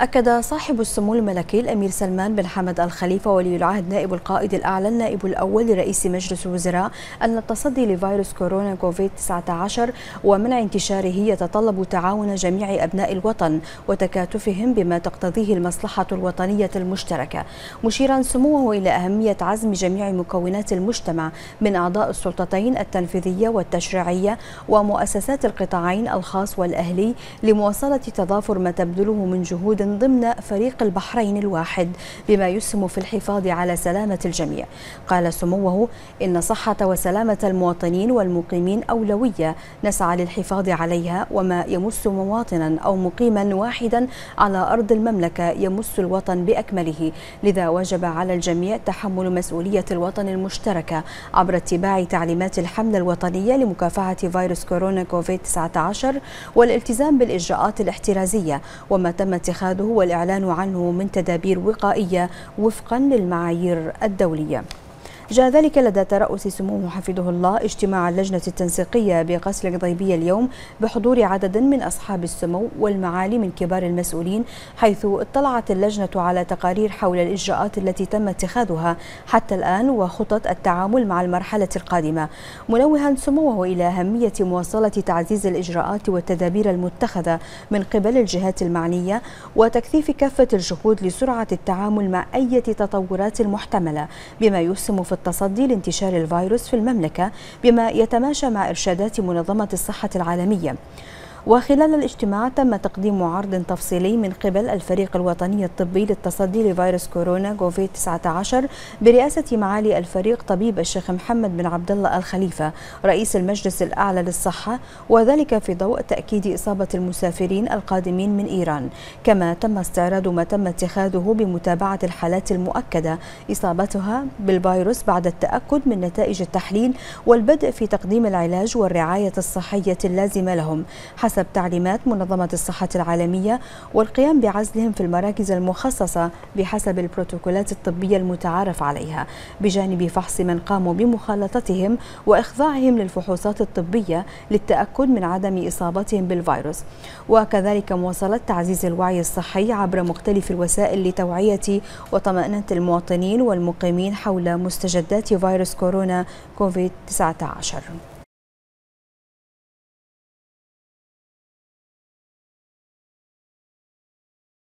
أكد صاحب السمو الملكي الأمير سلمان بن حمد الخليفة ولي العهد نائب القائد الأعلى النائب الأول لرئيس مجلس الوزراء أن التصدي لفيروس كورونا كوفيد 19 ومنع انتشاره يتطلب تعاون جميع أبناء الوطن وتكاتفهم بما تقتضيه المصلحة الوطنية المشتركة مشيرا سموه إلى أهمية عزم جميع مكونات المجتمع من أعضاء السلطتين التنفيذية والتشريعية ومؤسسات القطاعين الخاص والأهلي لمواصلة تضافر ما تبذله من جهود ضمن فريق البحرين الواحد بما يسهم في الحفاظ على سلامة الجميع. قال سموه إن صحة وسلامة المواطنين والمقيمين أولوية نسعى للحفاظ عليها وما يمس مواطنا أو مقيما واحدا على أرض المملكة يمس الوطن بأكمله. لذا وجب على الجميع تحمل مسؤولية الوطن المشتركة عبر اتباع تعليمات الحملة الوطنية لمكافحة فيروس كورونا كوفيد 19 والالتزام بالإجراءات الاحترازية. وما تم اتخاذه اتخاذه والإعلان عنه من تدابير وقائية وفقا للمعايير الدولية. جاء ذلك لدى ترأس سموه حفظه الله اجتماع اللجنة التنسيقية بقصر القضيبية اليوم بحضور عدد من أصحاب السمو والمعالي من كبار المسؤولين حيث اطلعت اللجنة على تقارير حول الإجراءات التي تم اتخاذها حتى الآن وخطط التعامل مع المرحلة القادمة منوها سموه إلى أهمية مواصلة تعزيز الإجراءات والتدابير المتخذة من قبل الجهات المعنية وتكثيف كافة الجهود لسرعة التعامل مع أي تطورات محتملة بما يسهم في التصدي لانتشار الفيروس في المملكة بما يتماشى مع إرشادات منظمة الصحة العالمية. وخلال الاجتماع تم تقديم عرض تفصيلي من قبل الفريق الوطني الطبي للتصدي لفيروس كورونا كوفيد 19 برئاسة معالي الفريق طبيب الشيخ محمد بن عبد الله الخليفة رئيس المجلس الأعلى للصحة وذلك في ضوء تأكيد إصابة المسافرين القادمين من إيران. كما تم استعراض ما تم اتخاذه بمتابعة الحالات المؤكدة إصابتها بالفيروس بعد التأكد من نتائج التحليل والبدء في تقديم العلاج والرعاية الصحية اللازمة لهم حسب تعليمات منظمة الصحة العالمية والقيام بعزلهم في المراكز المخصصة بحسب البروتوكولات الطبية المتعارف عليها بجانب فحص من قاموا بمخالطتهم وإخضاعهم للفحوصات الطبية للتأكد من عدم إصابتهم بالفيروس. وكذلك مواصلة تعزيز الوعي الصحي عبر مختلف الوسائل لتوعية وطمأنة المواطنين والمقيمين حول مستجدات فيروس كورونا كوفيد 19